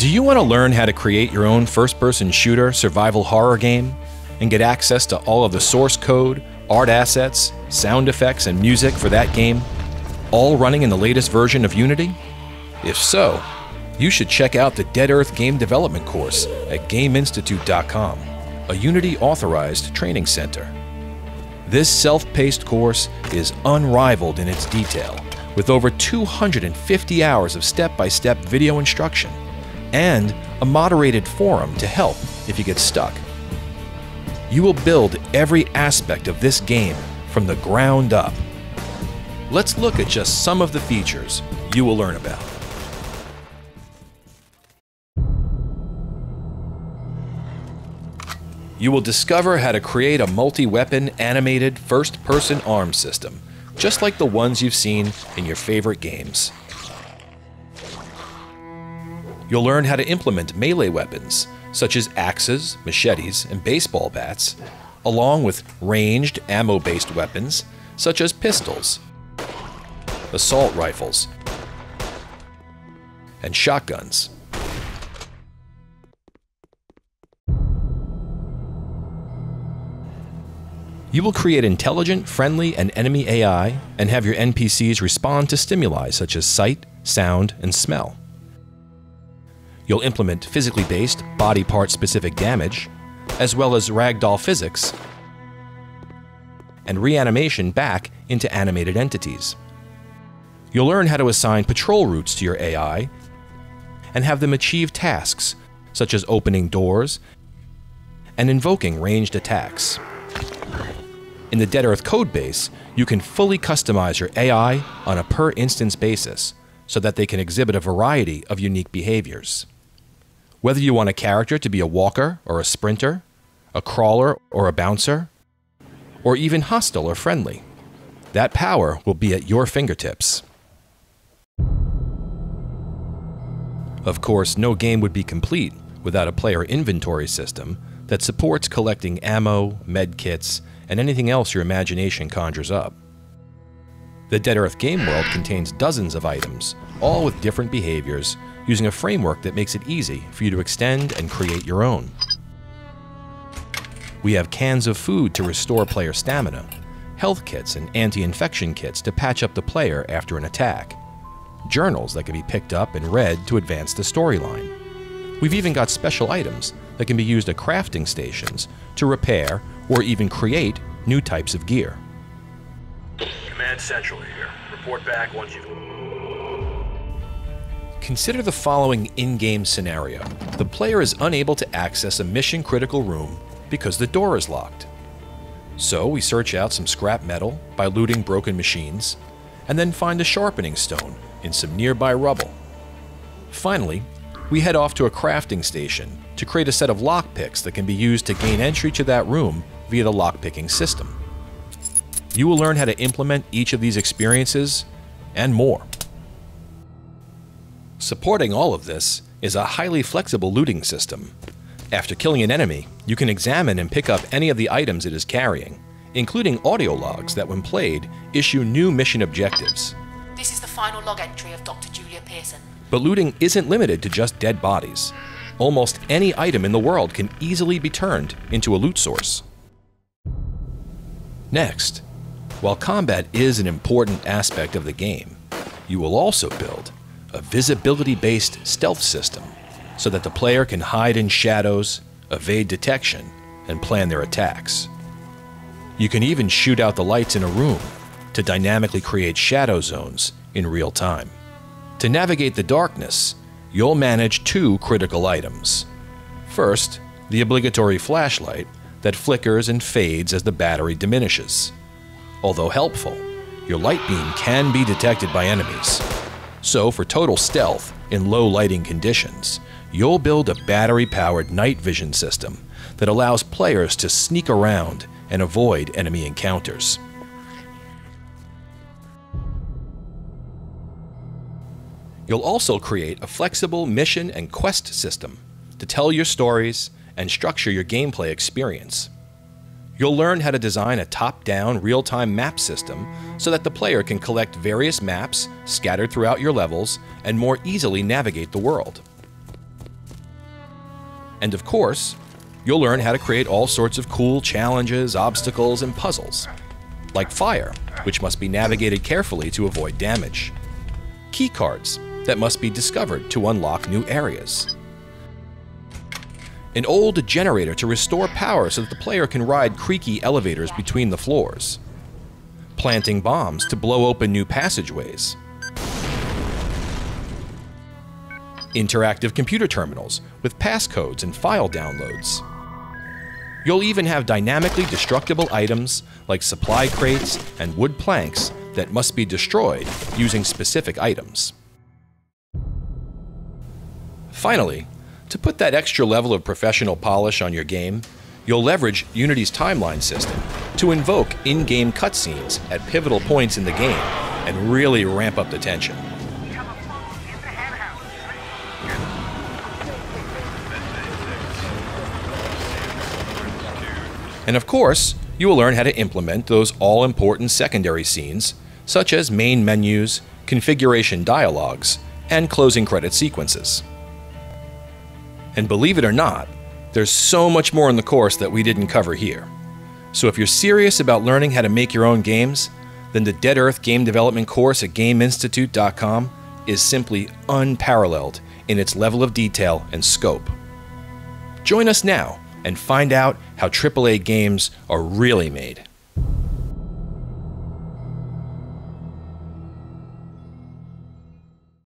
Do you want to learn how to create your own first person shooter survival horror game and get access to all of the source code, art assets, sound effects, and music for that game, all running in the latest version of Unity? If so, you should check out the Dead Earth Game Development course at GameInstitute.com, a Unity authorized training center. This self paced course is unrivaled in its detail, with over 250 hours of step by step video instruction and a moderated forum to help if you get stuck. You will build every aspect of this game from the ground up. Let's look at just some of the features you will learn about. You will discover how to create a multi-weapon animated first-person arm system, just like the ones you've seen in your favorite games. You'll learn how to implement melee weapons, such as axes, machetes, and baseball bats, along with ranged ammo-based weapons, such as pistols, assault rifles, and shotguns. You will create intelligent, friendly, and enemy AI and have your NPCs respond to stimuli such as sight, sound, and smell. You'll implement physically based, body part specific damage, as well as ragdoll physics and reanimation back into animated entities. You'll learn how to assign patrol routes to your AI and have them achieve tasks such as opening doors and invoking ranged attacks. In the Dead Earth codebase, you can fully customize your AI on a per instance basis so that they can exhibit a variety of unique behaviors. Whether you want a character to be a walker or a sprinter, a crawler or a bouncer, or even hostile or friendly, that power will be at your fingertips. Of course, no game would be complete without a player inventory system that supports collecting ammo, medkits, and anything else your imagination conjures up. The Dead Earth game world contains dozens of items, all with different behaviors, using a framework that makes it easy for you to extend and create your own. We have cans of food to restore player stamina, health kits and anti-infection kits to patch up the player after an attack, journals that can be picked up and read to advance the storyline. We've even got special items that can be used at crafting stations to repair or even create new types of gear. Command Central here. Report back once you've... Consider the following in-game scenario. The player is unable to access a mission-critical room because the door is locked. So we search out some scrap metal by looting broken machines, and then find a sharpening stone in some nearby rubble. Finally, we head off to a crafting station to create a set of lockpicks that can be used to gain entry to that room via the lockpicking system. You will learn how to implement each of these experiences and more. Supporting all of this is a highly flexible looting system. After killing an enemy, you can examine and pick up any of the items it is carrying, including audio logs that, when played, issue new mission objectives. This is the final log entry of Dr. Julia Pearson. But looting isn't limited to just dead bodies. Almost any item in the world can easily be turned into a loot source. Next, while combat is an important aspect of the game, you will also build a visibility based stealth system so that the player can hide in shadows, evade detection, and plan their attacks. You can even shoot out the lights in a room to dynamically create shadow zones in real time. To navigate the darkness, you'll manage two critical items. First, the obligatory flashlight that flickers and fades as the battery diminishes. Although helpful, your light beam can be detected by enemies. So, for total stealth in low lighting conditions, you'll build a battery powered night vision system that allows players to sneak around and avoid enemy encounters. You'll also create a flexible mission and quest system to tell your stories and structure your gameplay experience. You'll learn how to design a top down, real time map system so that the player can collect various maps scattered throughout your levels and more easily navigate the world. And of course, you'll learn how to create all sorts of cool challenges, obstacles, and puzzles. Like fire, which must be navigated carefully to avoid damage. Key cards that must be discovered to unlock new areas. An old generator to restore power so that the player can ride creaky elevators between the floors. Planting bombs to blow open new passageways. Interactive computer terminals with passcodes and file downloads. You'll even have dynamically destructible items like supply crates and wood planks that must be destroyed using specific items. Finally, to put that extra level of professional polish on your game, you'll leverage Unity's timeline system to invoke in game cutscenes at pivotal points in the game and really ramp up the tension. And of course, you will learn how to implement those all important secondary scenes, such as main menus, configuration dialogues, and closing credit sequences. And believe it or not, there's so much more in the course that we didn't cover here. So if you're serious about learning how to make your own games, then the Dead Earth Game Development course at GameInstitute.com is simply unparalleled in its level of detail and scope. Join us now and find out how AAA games are really made.